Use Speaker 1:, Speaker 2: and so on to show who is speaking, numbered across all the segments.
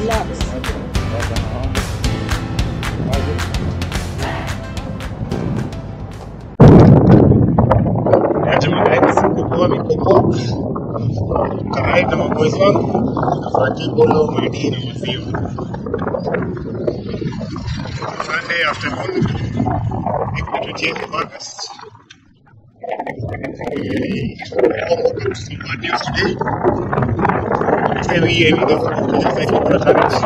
Speaker 1: Relax.
Speaker 2: kawaida maboys wangu fatibolo madina maziwa Sunday afternoon iko 28th of August Some news today. The protagonist.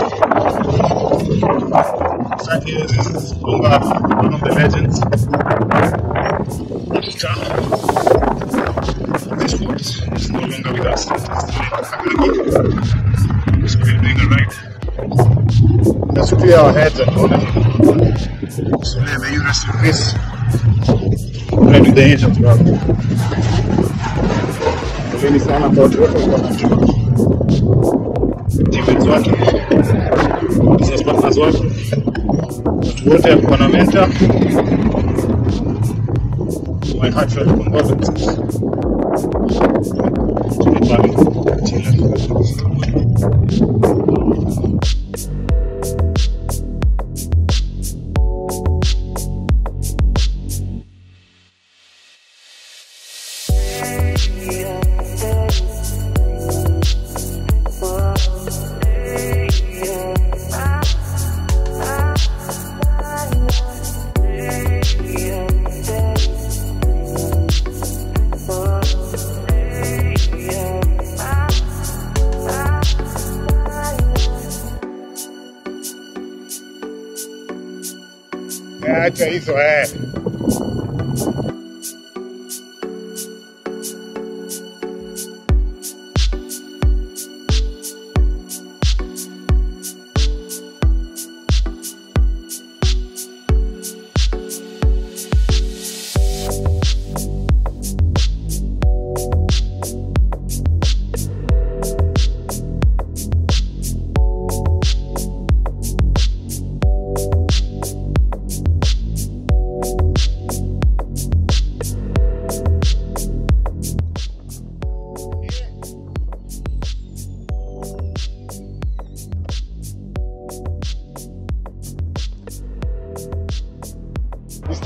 Speaker 2: Sunday is one of the legends. This sport is no longer with us. It's we're doing a ride. Let's clear our heads and. So may you rest in peace. Pray to the angels, bro. Poleni sana kwa watu Defensor. Quizás más casual. Vuelve der Panamenta. Mein Handschlag von Gott. Ich bin bei Chile. 来，卷一嘴。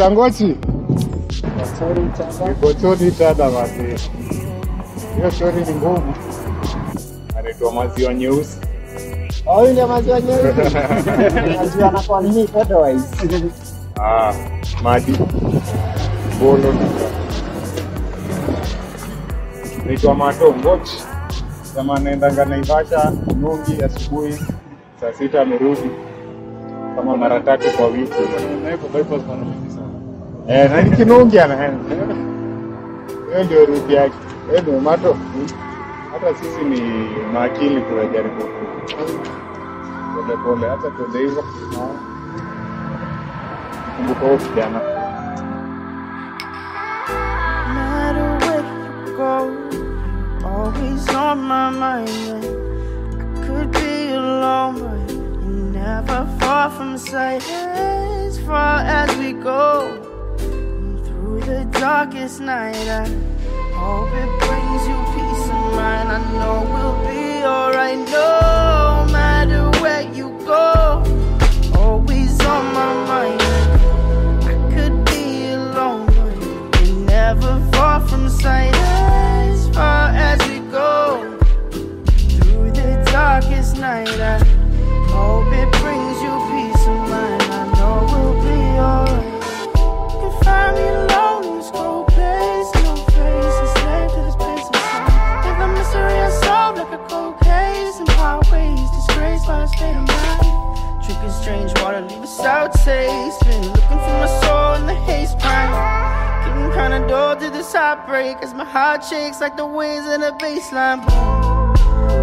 Speaker 2: Ngochi,
Speaker 1: Sorry, changa.
Speaker 2: gochoni tada wazee. Hiyo story ni ngumu. Anaitwa maziwa nyeusi.
Speaker 1: Oh, ile maziwa nyeusi. Maziwa na kwa nini otherwise?
Speaker 2: Ah, maji. Bolo na naitwa Mato Ngochi. Kama anaendanga Naivasha Nungi asubuhi saa sita amerudi kama mara tatu kwa wiki. Eh, na ni Kinungi anaenda. Eh, eh, Hiyo ndio ruti yake. Eh, Hiyo ndio Mato. Hata sisi ni maakili tunajaribu pole pole, hata tuende hivyo. Kumbuka huyo kijana.
Speaker 3: matter where you go, always on my mind. I could be alone, but you're never far from sight. As far as we go, through the darkest night, I hope it brings you peace of mind. I know we'll be alright, no matter where you go, Strange water, leave a sour taste. Been looking for my soul in the haze pine. Getting kinda dull to this heartbreak as my heart shakes like the waves in a baseline. Boom.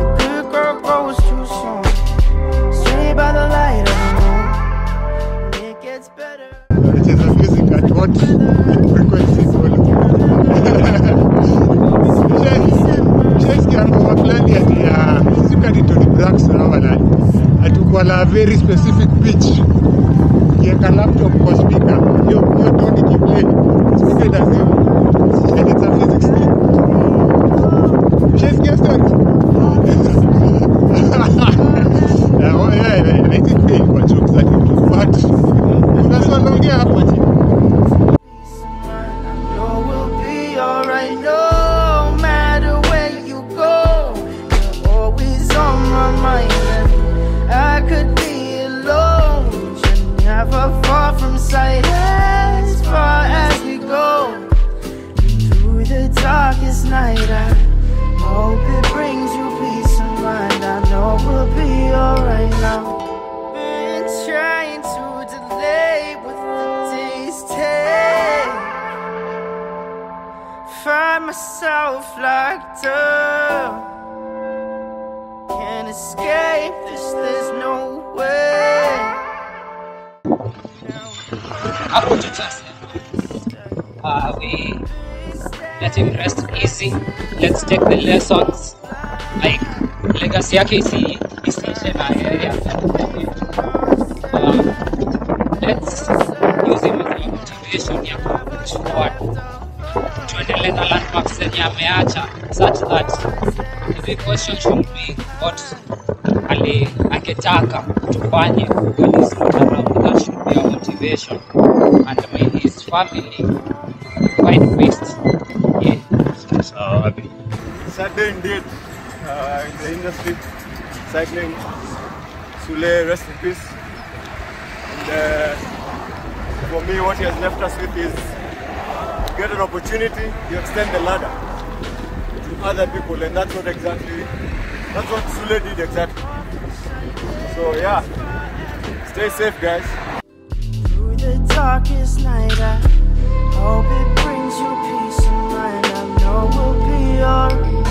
Speaker 3: The good girl grows too soon. Stay by the light of the moon. It gets better.
Speaker 2: Anacheza music at what On a very specific pitch. Ukiweka laptop kwa speaker hiyo hiyo tone ikiplay speaker itazima and it's a physics. Thing ushasikia story Right now
Speaker 3: sight as far as we go. Through the darkest night, I hope it brings you peace of mind. I know we'll be alright now. Been trying to delay with the days take. Find myself locked up. Can't escape this,
Speaker 4: hapo tu sasa uh, we let him rest easy let's take the lessons like legacy yake isi isiishe na yeye um, let's use him as a motivation ya kuchukua tuendelee na landmarks zenye ameacha such that the question should be what ali angetaka tufanye around that should be our motivation. And may his family find ways yeah.
Speaker 5: Sad day indeed uh, in the industry. Cycling, Sule, rest in peace. And uh, for me, what he has left us with is get an opportunity to extend the ladder to other people, and that's what exactly that's what Sule did exactly. So yeah, stay safe, guys.
Speaker 3: Through the darkest night, I hope it brings you peace of mind. I know we'll be alright.